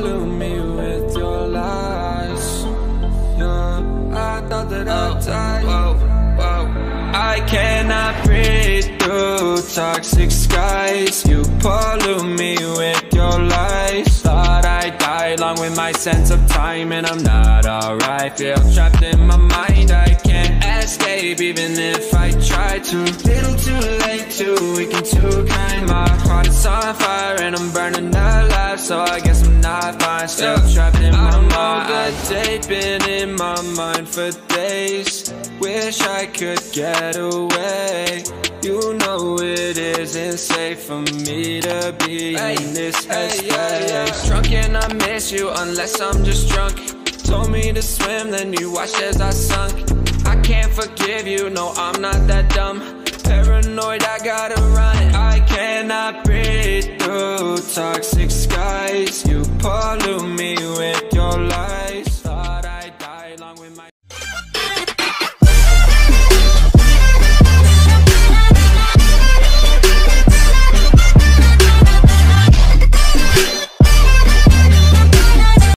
pollute me with your lies. Yeah, I thought that I'd oh, die. Whoa, whoa. I cannot breathe through toxic skies. You pollute me with your lies. Thought I'd die along with my sense of time, and I'm not alright. Feel trapped in my mind. I can't escape, even if I try to. Little too late, too weak and too kind. My heart is on fire, and I'm burning up. So I guess I'm not fine. Still trapped in my mind I'm day, been in my mind for days. Wish I could get away. You know it isn't safe for me to be in this headspace. Drunk and I miss you unless I'm just drunk. Told me to swim, then you watched as I sunk. I can't forgive you, no I'm not that dumb toxic skies. You pollute me with